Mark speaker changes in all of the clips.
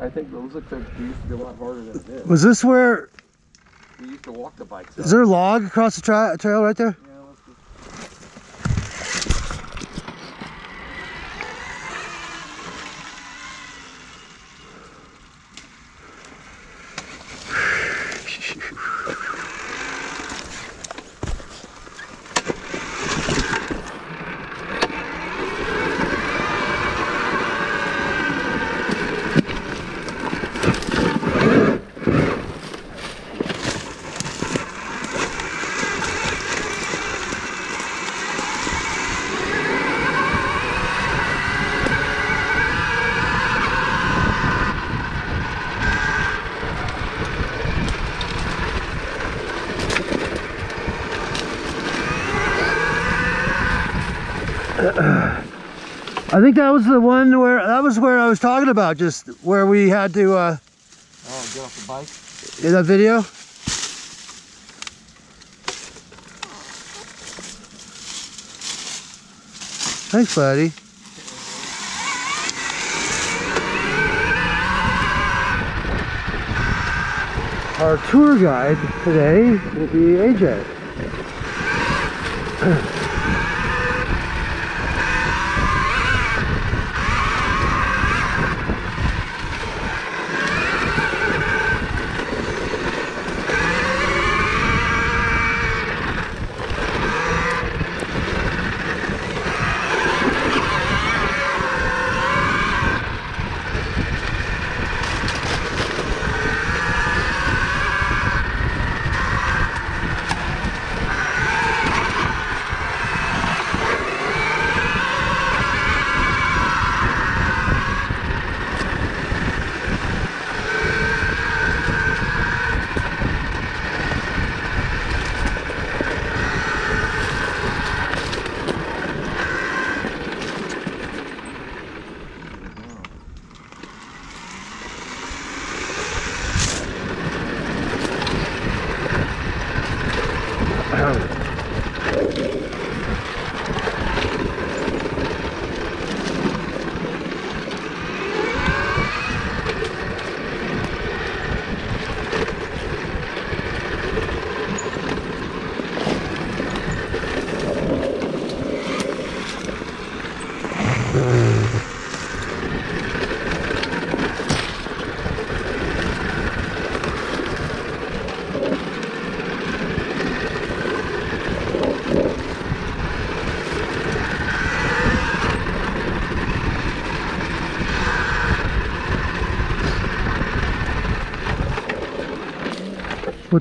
Speaker 1: I think it looks like they used to be a lot harder than it is.
Speaker 2: Was this where?
Speaker 1: We used to walk the bikes.
Speaker 2: Is there a log across the tra trail right there?
Speaker 1: Yeah,
Speaker 2: I think that was the one where that was where I was talking about, just where we had to uh,
Speaker 1: Oh, get off the bike?
Speaker 2: in that video. Thanks, buddy. Our tour guide today will be AJ.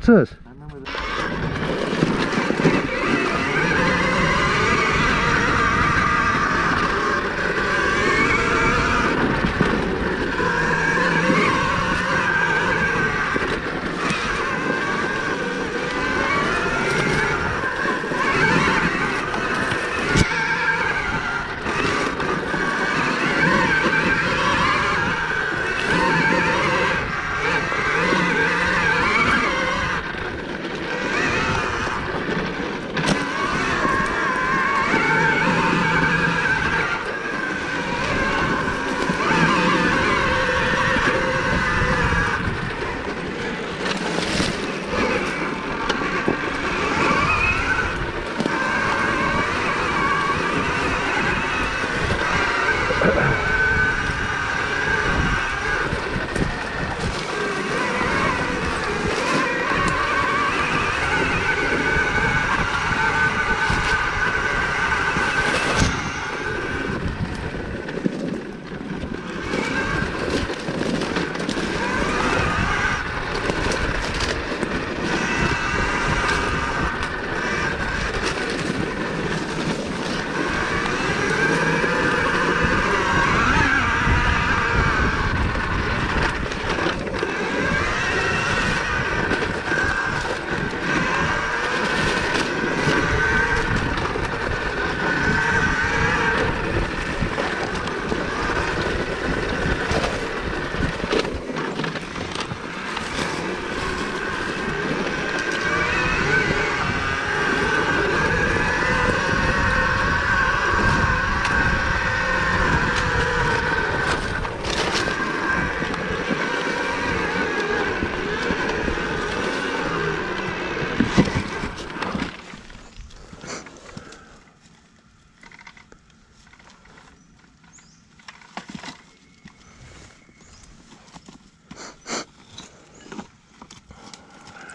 Speaker 2: What's this?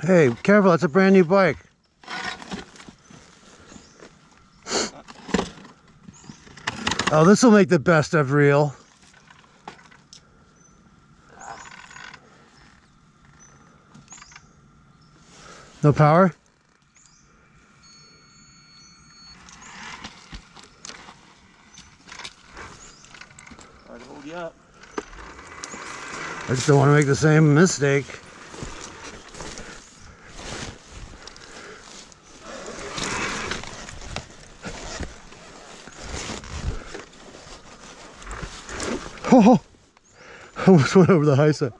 Speaker 2: Hey, careful, that's a brand new bike. Oh, this will make the best of reel. No power?
Speaker 1: I'd hold you up.
Speaker 2: I just don't want to make the same mistake. Oh, almost went over the high side.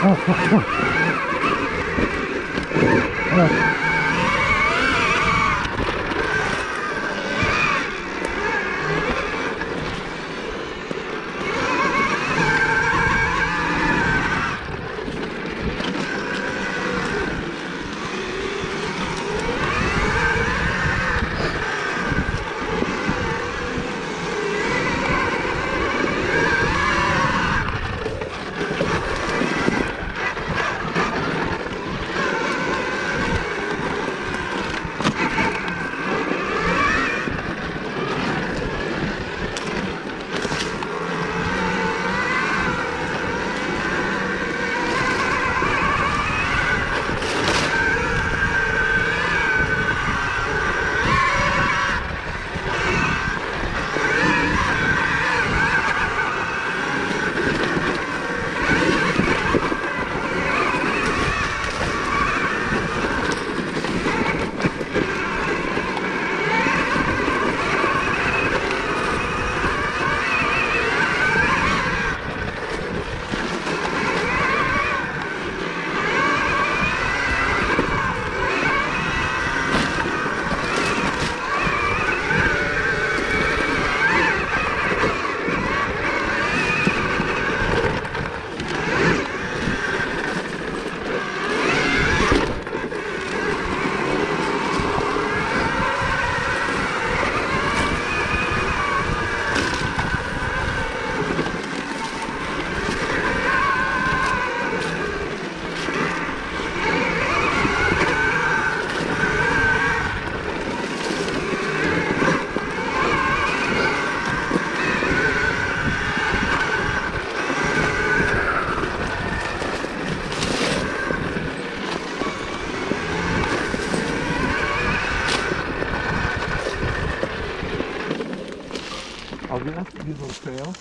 Speaker 1: Oh,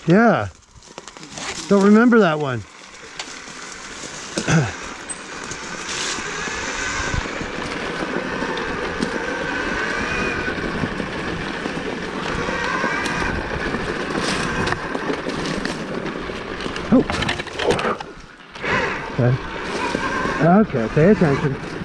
Speaker 1: Yeah.
Speaker 2: Don't remember that one. Oh. Okay. Okay, pay attention.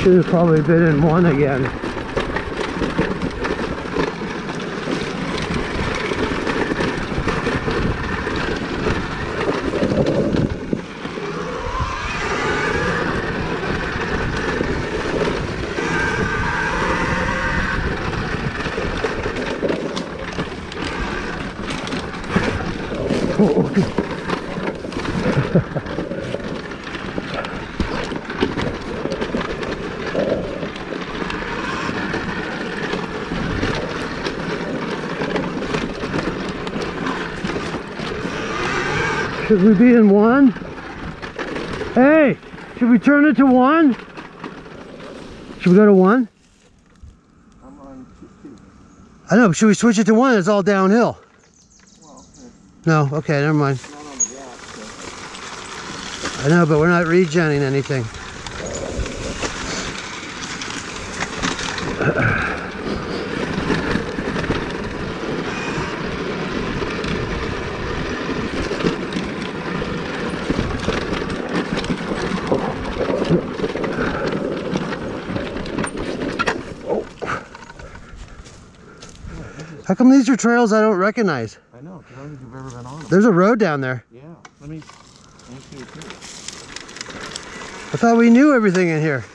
Speaker 2: Should have probably been in one again. Should we be in one? Hey, should we turn it to one? Should we go to one?
Speaker 1: I'm on two.
Speaker 2: I know, should we switch it to one? It's all downhill.
Speaker 1: Well,
Speaker 2: No, okay, never mind.
Speaker 1: gas, so.
Speaker 2: I know, but we're not regenning anything. Come these are trails I don't recognize?
Speaker 1: I know, I don't think you've ever been on them.
Speaker 2: There's a road down there.
Speaker 1: Yeah, let me, let me see it too.
Speaker 2: I thought we knew everything in here.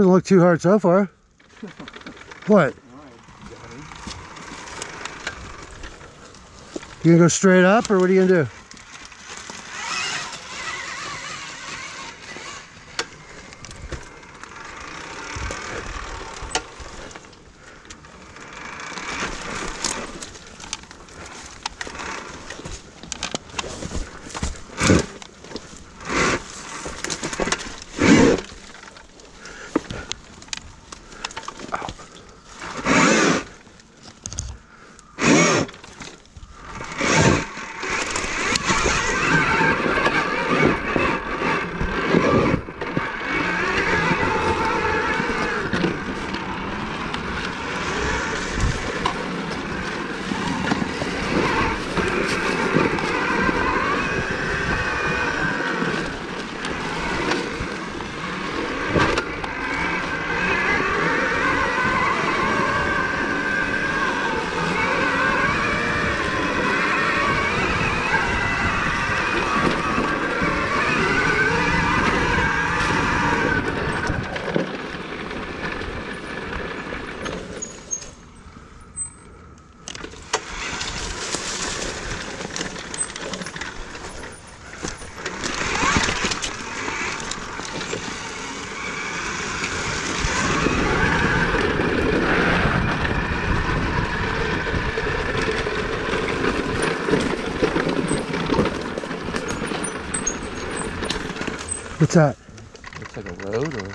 Speaker 2: Doesn't look too hard so far. What? You gonna go straight up or what are you gonna do? What's that?
Speaker 1: Looks like a road or.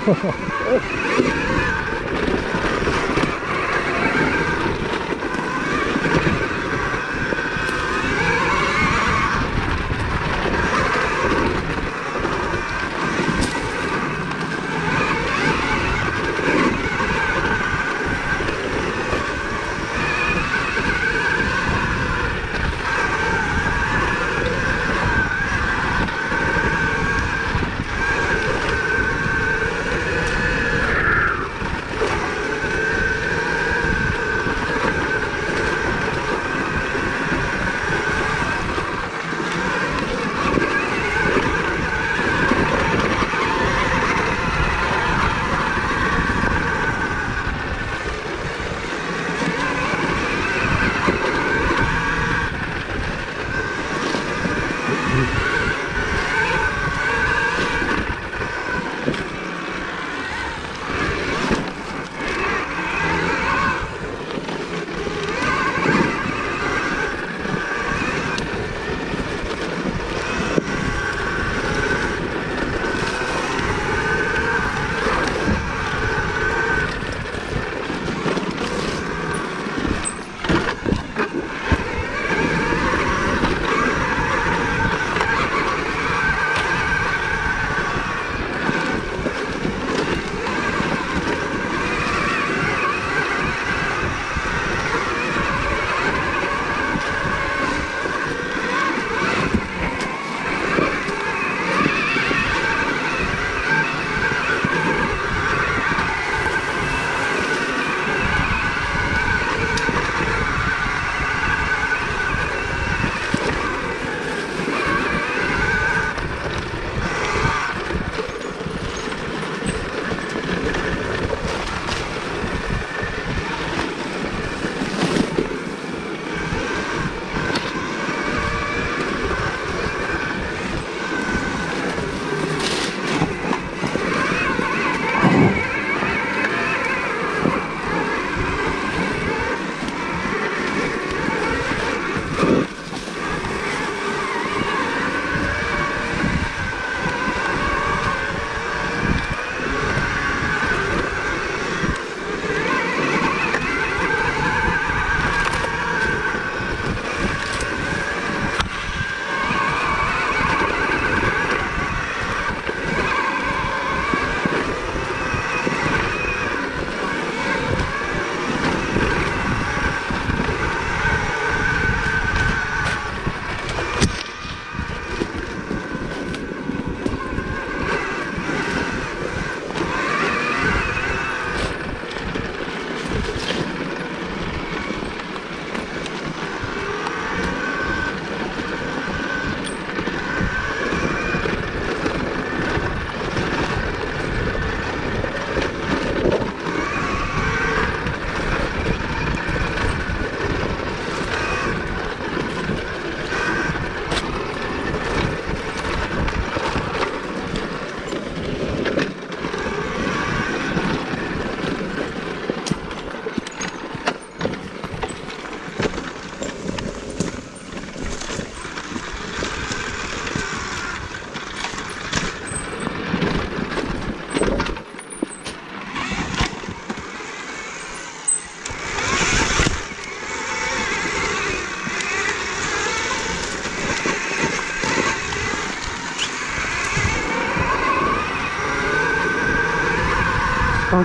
Speaker 2: Ho.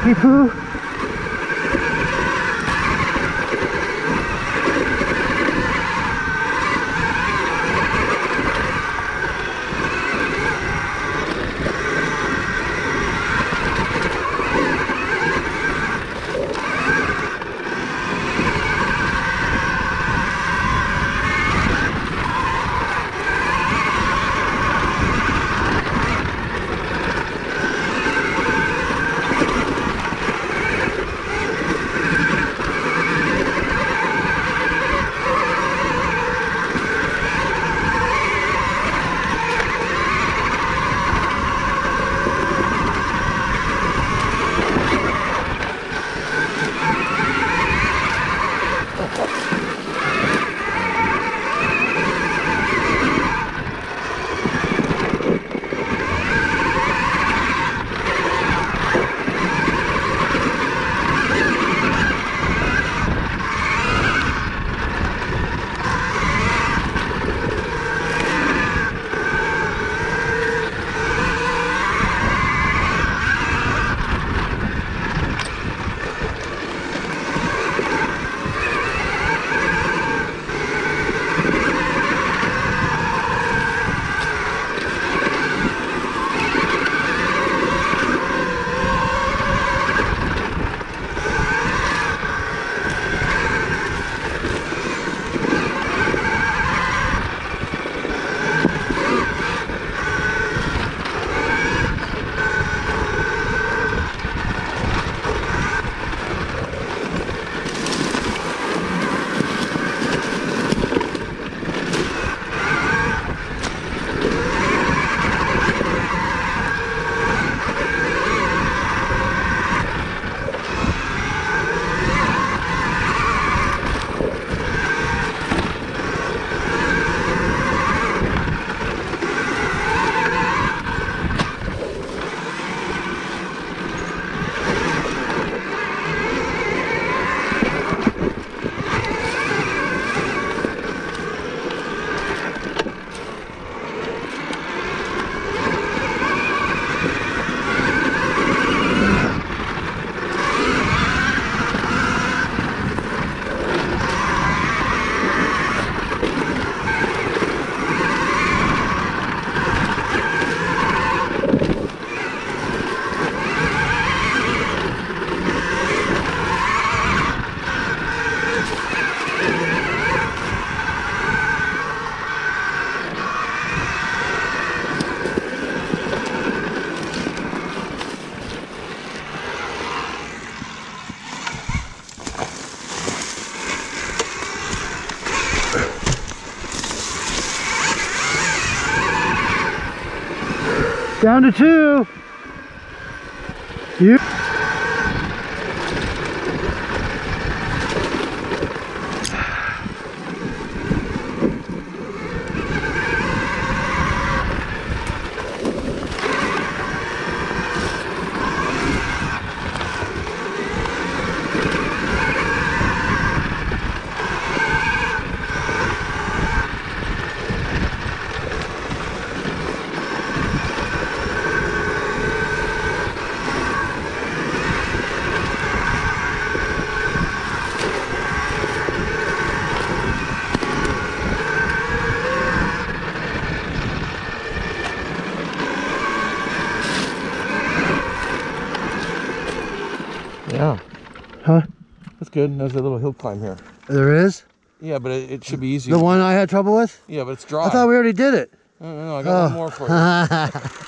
Speaker 2: Monkey Down to two. You.
Speaker 1: Good. There's a little hill climb here.
Speaker 2: There is?
Speaker 1: Yeah, but it, it should be easy.
Speaker 2: The one I had trouble with?
Speaker 1: Yeah, but it's dry.
Speaker 2: I thought we already did it.
Speaker 1: No, no, no, I got one more for you.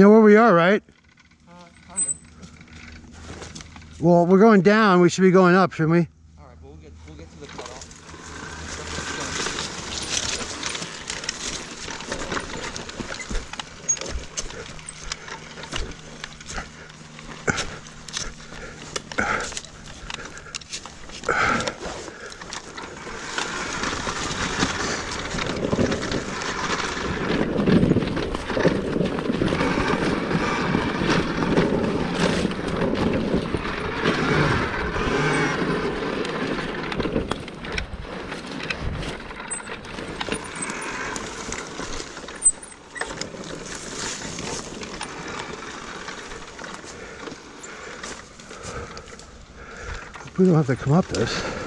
Speaker 2: you. Know where we are, right?
Speaker 1: Uh, kind of.
Speaker 2: Well, we're going down. We should be going up, shouldn't we? We don't have to come up this.